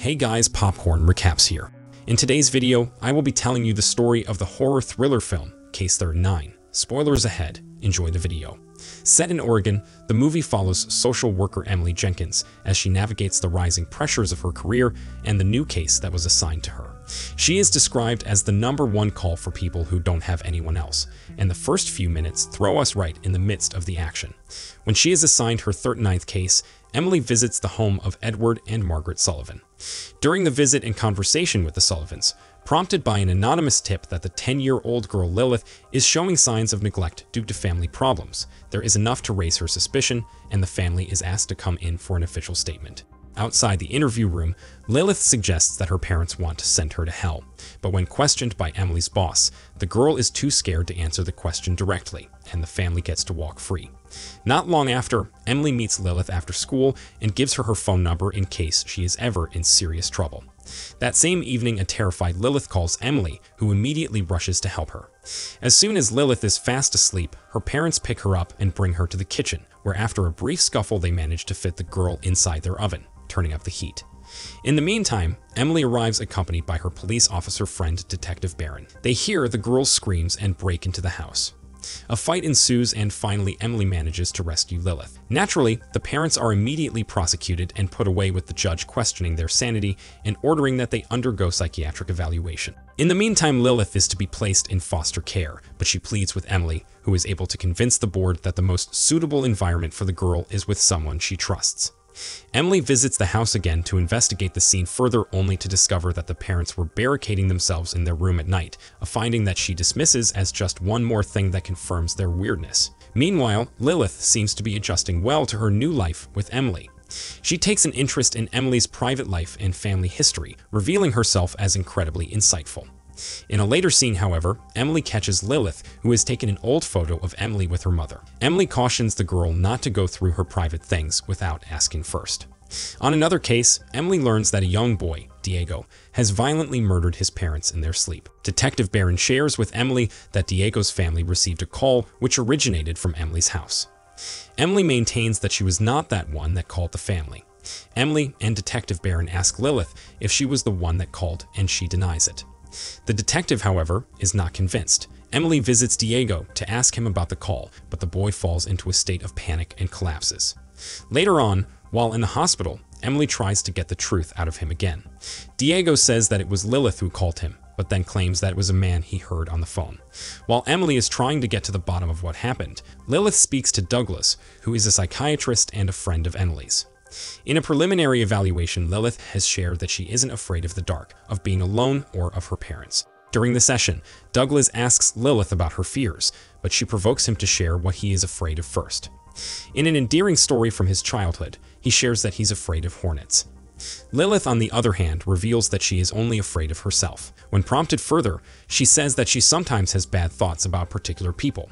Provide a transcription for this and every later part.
Hey guys, Popcorn Recaps here. In today's video, I will be telling you the story of the horror thriller film, Case 39. Spoilers ahead, enjoy the video. Set in Oregon, the movie follows social worker Emily Jenkins as she navigates the rising pressures of her career and the new case that was assigned to her. She is described as the number one call for people who don't have anyone else, and the first few minutes throw us right in the midst of the action. When she is assigned her 39th case, Emily visits the home of Edward and Margaret Sullivan. During the visit and conversation with the Sullivans, prompted by an anonymous tip that the 10-year-old girl Lilith is showing signs of neglect due to family problems, there is enough to raise her suspicion, and the family is asked to come in for an official statement. Outside the interview room, Lilith suggests that her parents want to send her to hell, but when questioned by Emily's boss, the girl is too scared to answer the question directly, and the family gets to walk free. Not long after, Emily meets Lilith after school and gives her her phone number in case she is ever in serious trouble. That same evening, a terrified Lilith calls Emily, who immediately rushes to help her. As soon as Lilith is fast asleep, her parents pick her up and bring her to the kitchen, where after a brief scuffle they manage to fit the girl inside their oven, turning up the heat. In the meantime, Emily arrives accompanied by her police officer friend Detective Barron. They hear the girl's screams and break into the house. A fight ensues and finally Emily manages to rescue Lilith. Naturally, the parents are immediately prosecuted and put away with the judge questioning their sanity and ordering that they undergo psychiatric evaluation. In the meantime, Lilith is to be placed in foster care, but she pleads with Emily, who is able to convince the board that the most suitable environment for the girl is with someone she trusts. Emily visits the house again to investigate the scene further only to discover that the parents were barricading themselves in their room at night, a finding that she dismisses as just one more thing that confirms their weirdness. Meanwhile, Lilith seems to be adjusting well to her new life with Emily. She takes an interest in Emily's private life and family history, revealing herself as incredibly insightful. In a later scene, however, Emily catches Lilith, who has taken an old photo of Emily with her mother. Emily cautions the girl not to go through her private things without asking first. On another case, Emily learns that a young boy, Diego, has violently murdered his parents in their sleep. Detective Barron shares with Emily that Diego's family received a call which originated from Emily's house. Emily maintains that she was not that one that called the family. Emily and Detective Barron ask Lilith if she was the one that called, and she denies it. The detective, however, is not convinced. Emily visits Diego to ask him about the call, but the boy falls into a state of panic and collapses. Later on, while in the hospital, Emily tries to get the truth out of him again. Diego says that it was Lilith who called him, but then claims that it was a man he heard on the phone. While Emily is trying to get to the bottom of what happened, Lilith speaks to Douglas, who is a psychiatrist and a friend of Emily's. In a preliminary evaluation, Lilith has shared that she isn't afraid of the dark, of being alone, or of her parents. During the session, Douglas asks Lilith about her fears, but she provokes him to share what he is afraid of first. In an endearing story from his childhood, he shares that he's afraid of hornets. Lilith, on the other hand, reveals that she is only afraid of herself. When prompted further, she says that she sometimes has bad thoughts about particular people.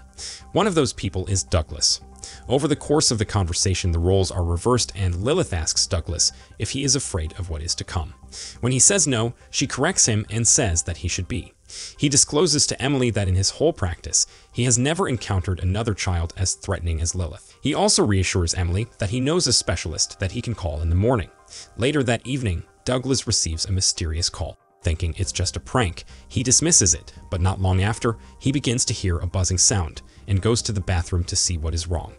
One of those people is Douglas. Over the course of the conversation, the roles are reversed, and Lilith asks Douglas if he is afraid of what is to come. When he says no, she corrects him and says that he should be. He discloses to Emily that in his whole practice, he has never encountered another child as threatening as Lilith. He also reassures Emily that he knows a specialist that he can call in the morning. Later that evening, Douglas receives a mysterious call. Thinking it's just a prank, he dismisses it, but not long after, he begins to hear a buzzing sound and goes to the bathroom to see what is wrong.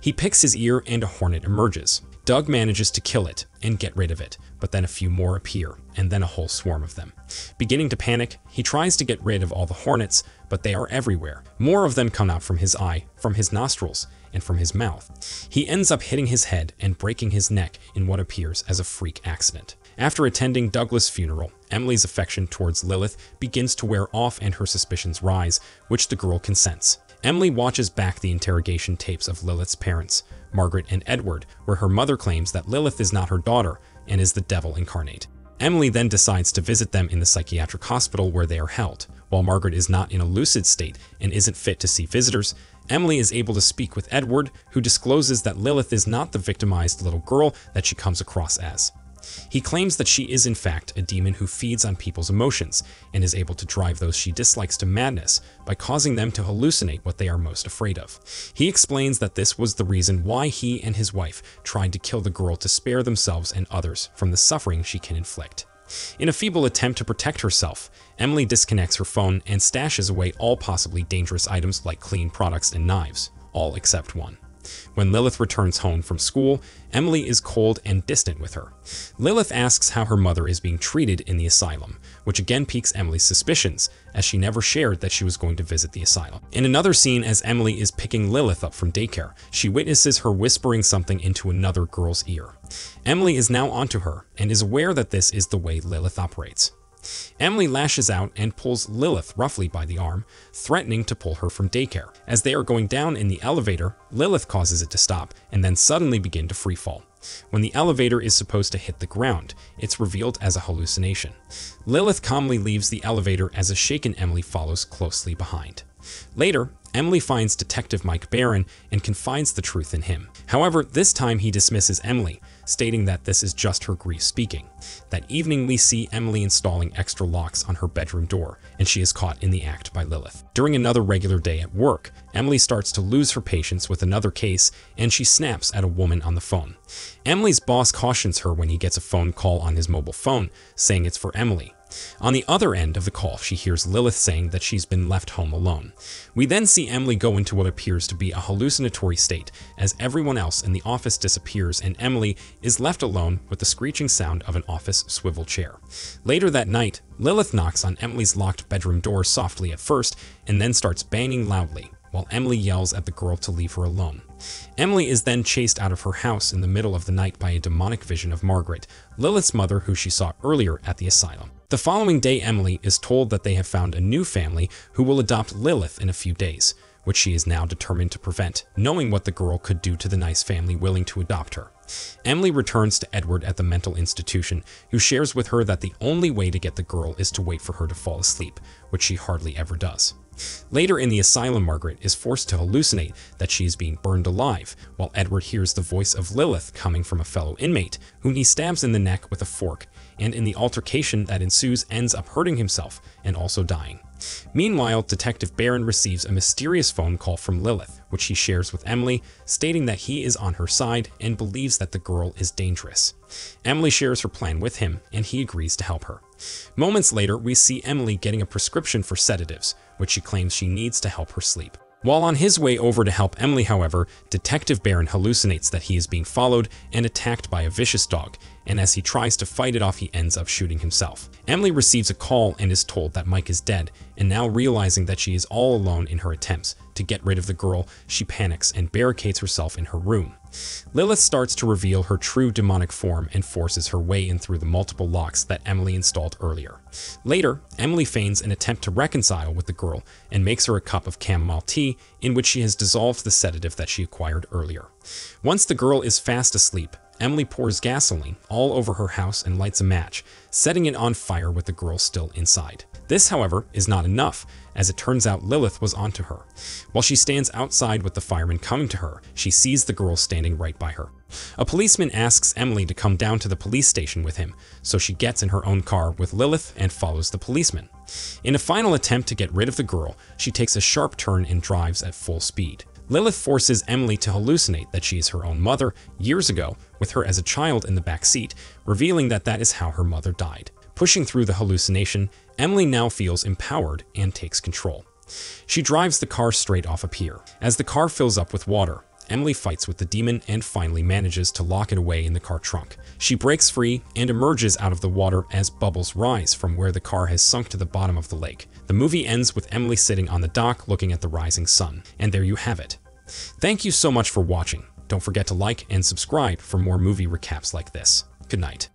He picks his ear and a hornet emerges. Doug manages to kill it and get rid of it, but then a few more appear, and then a whole swarm of them. Beginning to panic, he tries to get rid of all the hornets, but they are everywhere. More of them come out from his eye, from his nostrils, and from his mouth. He ends up hitting his head and breaking his neck in what appears as a freak accident. After attending Douglas' funeral, Emily's affection towards Lilith begins to wear off and her suspicions rise, which the girl consents. Emily watches back the interrogation tapes of Lilith's parents, Margaret and Edward, where her mother claims that Lilith is not her daughter and is the devil incarnate. Emily then decides to visit them in the psychiatric hospital where they are held. While Margaret is not in a lucid state and isn't fit to see visitors, Emily is able to speak with Edward, who discloses that Lilith is not the victimized little girl that she comes across as. He claims that she is in fact a demon who feeds on people's emotions and is able to drive those she dislikes to madness by causing them to hallucinate what they are most afraid of. He explains that this was the reason why he and his wife tried to kill the girl to spare themselves and others from the suffering she can inflict. In a feeble attempt to protect herself, Emily disconnects her phone and stashes away all possibly dangerous items like clean products and knives, all except one. When Lilith returns home from school, Emily is cold and distant with her. Lilith asks how her mother is being treated in the asylum, which again piques Emily's suspicions, as she never shared that she was going to visit the asylum. In another scene, as Emily is picking Lilith up from daycare, she witnesses her whispering something into another girl's ear. Emily is now onto her and is aware that this is the way Lilith operates. Emily lashes out and pulls Lilith roughly by the arm, threatening to pull her from daycare. As they are going down in the elevator, Lilith causes it to stop and then suddenly begin to freefall. When the elevator is supposed to hit the ground, it's revealed as a hallucination. Lilith calmly leaves the elevator as a shaken Emily follows closely behind. Later, Emily finds Detective Mike Barron and confides the truth in him. However, this time he dismisses Emily, stating that this is just her grief speaking. That evening, we see Emily installing extra locks on her bedroom door, and she is caught in the act by Lilith. During another regular day at work, Emily starts to lose her patience with another case, and she snaps at a woman on the phone. Emily's boss cautions her when he gets a phone call on his mobile phone, saying it's for Emily. On the other end of the call, she hears Lilith saying that she's been left home alone. We then see Emily go into what appears to be a hallucinatory state as everyone else in the office disappears and Emily is left alone with the screeching sound of an office swivel chair. Later that night, Lilith knocks on Emily's locked bedroom door softly at first and then starts banging loudly while Emily yells at the girl to leave her alone. Emily is then chased out of her house in the middle of the night by a demonic vision of Margaret, Lilith's mother who she saw earlier at the asylum. The following day, Emily is told that they have found a new family who will adopt Lilith in a few days, which she is now determined to prevent, knowing what the girl could do to the nice family willing to adopt her. Emily returns to Edward at the mental institution, who shares with her that the only way to get the girl is to wait for her to fall asleep, which she hardly ever does. Later in the asylum, Margaret is forced to hallucinate that she is being burned alive, while Edward hears the voice of Lilith coming from a fellow inmate, whom he stabs in the neck with a fork, and in the altercation that ensues ends up hurting himself and also dying. Meanwhile, Detective Barron receives a mysterious phone call from Lilith, which he shares with Emily, stating that he is on her side and believes that the girl is dangerous. Emily shares her plan with him, and he agrees to help her. Moments later, we see Emily getting a prescription for sedatives, which she claims she needs to help her sleep. While on his way over to help Emily, however, Detective Barron hallucinates that he is being followed and attacked by a vicious dog, and as he tries to fight it off, he ends up shooting himself. Emily receives a call and is told that Mike is dead, and now realizing that she is all alone in her attempts to get rid of the girl, she panics and barricades herself in her room. Lilith starts to reveal her true demonic form and forces her way in through the multiple locks that Emily installed earlier. Later, Emily feigns an attempt to reconcile with the girl and makes her a cup of chamomile tea in which she has dissolved the sedative that she acquired earlier. Once the girl is fast asleep, Emily pours gasoline all over her house and lights a match, setting it on fire with the girl still inside. This, however, is not enough, as it turns out Lilith was onto her. While she stands outside with the firemen coming to her, she sees the girl standing right by her. A policeman asks Emily to come down to the police station with him, so she gets in her own car with Lilith and follows the policeman. In a final attempt to get rid of the girl, she takes a sharp turn and drives at full speed. Lilith forces Emily to hallucinate that she is her own mother years ago, with her as a child in the back seat, revealing that that is how her mother died. Pushing through the hallucination, Emily now feels empowered and takes control. She drives the car straight off a pier. As the car fills up with water, Emily fights with the demon and finally manages to lock it away in the car trunk. She breaks free and emerges out of the water as bubbles rise from where the car has sunk to the bottom of the lake. The movie ends with Emily sitting on the dock looking at the rising sun. And there you have it. Thank you so much for watching. Don't forget to like and subscribe for more movie recaps like this. Good night.